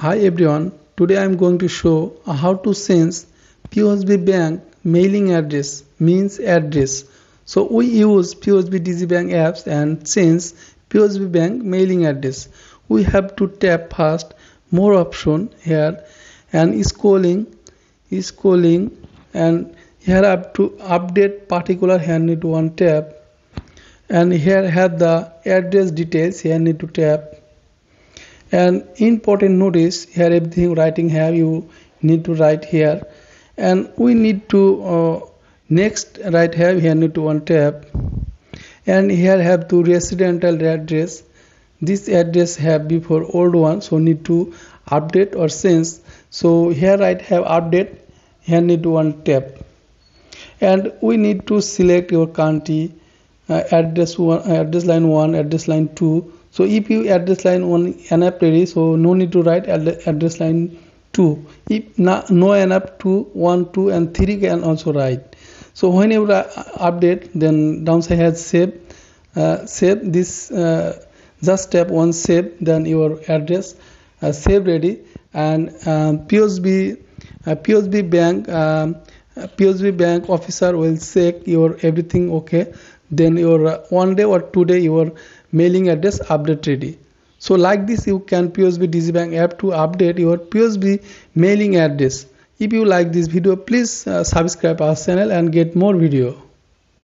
Hi everyone, today I am going to show how to sense POSB Bank mailing address means address. So we use POSB Digibank apps and sense POSB Bank mailing address. We have to tap first more option here and scrolling scrolling and here have to update particular here need one tap and here have the address details here need to tap and important notice here everything writing have you need to write here. And we need to uh, next write have here need to one tab. And here have to residential address. This address have before old one so need to update or sense so here write have update here need one tab. And we need to select your county uh, address one address line one address line two so if you address line one NF ready so no need to write address line 2 if no NF 2 1 2 and 3 can also write. So whenever update then downside has save uh, save this uh, just step one save then your address uh, save ready. And um, uh, bank POSB bank officer will check your everything okay then your uh, one day or two day your mailing address update ready. So like this you can POSB Digibank app to update your POSB mailing address. If you like this video please uh, subscribe our channel and get more video